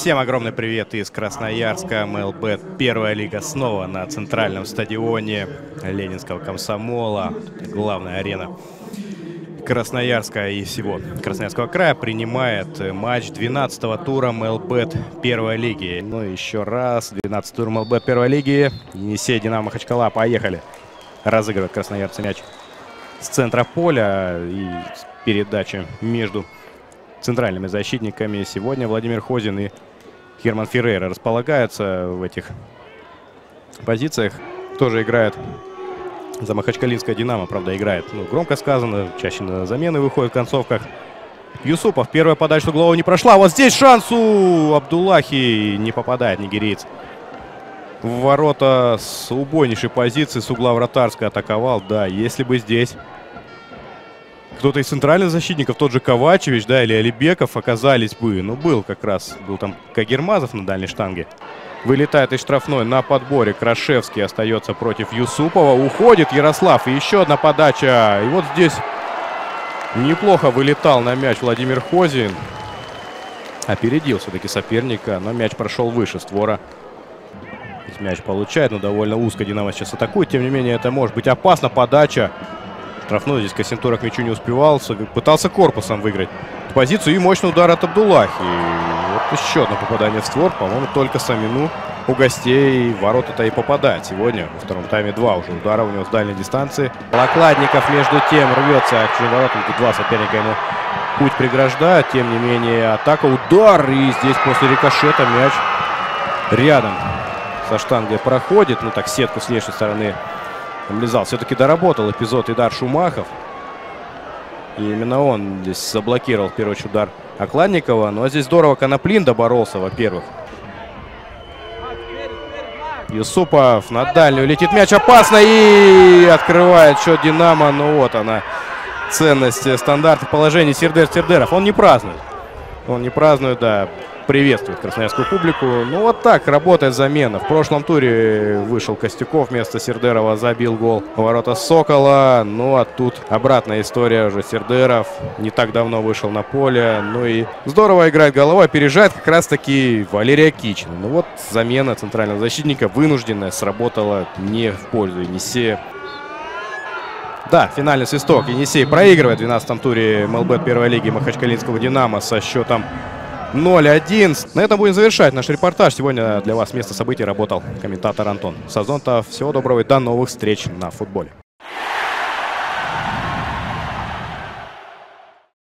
Всем огромный привет из Красноярска. МЛБ Первая лига снова на центральном стадионе Ленинского комсомола. Главная арена Красноярска и всего Красноярского края принимает матч 12-го тура МЛБ Первой лиги. Ну еще раз, 12 тур МЛБ Первой лиги. Енисей, Динамо, Махачкала, поехали. Разыгрывает красноярцы мяч с центра поля и передача между центральными защитниками. Сегодня Владимир Хозин и Херман Феррейра располагаются в этих позициях. Тоже играет за Махачкалинское «Динамо». Правда, играет, ну, громко сказано, чаще на замены выходит в концовках. Юсупов, первая подача углового не прошла. Вот здесь шанс у Абдуллахи. Не попадает нигериец. В ворота с убойнейшей позиции с угла вратарской атаковал. Да, если бы здесь кто-то из центральных защитников, тот же Ковачевич, да, или Алибеков оказались бы. Ну, был как раз, был там Кагермазов на дальней штанге. Вылетает из штрафной на подборе. Крашевский остается против Юсупова. Уходит Ярослав. И еще одна подача. И вот здесь неплохо вылетал на мяч Владимир Хозин. Опередил все-таки соперника, но мяч прошел выше створа. Здесь мяч получает, но довольно узко Динамо сейчас атакует. Тем не менее, это может быть опасно. Подача. Штрафной здесь Кассинтура к мячу не успевал. Пытался корпусом выиграть позицию. И мощный удар от Абдуллахи. И вот еще одно попадание в створ. По-моему, только Самину у гостей ворота-то и попадает. Сегодня во втором тайме два уже удара у него с дальней дистанции. Локладников между тем рвется к чужим воротам. Два соперника ему путь преграждают. Тем не менее, атака, удар. И здесь после рикошета мяч рядом со штангой проходит. Ну так, сетку с внешней стороны Влезал. Все-таки доработал эпизод Идар Шумахов. И именно он здесь заблокировал, первый очередь, удар Окладникова. Но здесь здорово Коноплин доборолся, во-первых. Юсупов на дальнюю летит мяч опасно и открывает счет Динамо. Ну вот она, ценность стандартных положений Сердер Сердеров. Он не празднует. Он не празднует, да приветствует красноярскую публику. Ну, вот так работает замена. В прошлом туре вышел Костюков вместо Сердерова, забил гол ворота Сокола. Ну, а тут обратная история уже Сердеров. Не так давно вышел на поле. Ну и здорово играет голова, опережает как раз-таки Валерия Кичина. Ну вот замена центрального защитника вынужденная сработала не в пользу Енисея. Да, финальный свисток. Енисей проигрывает в 12-м туре МЛБ первой лиги Махачкалинского «Динамо» со счетом 0-1. На этом будем завершать наш репортаж. Сегодня для вас место событий работал комментатор Антон Сазонтов. Всего доброго и до новых встреч на футболе.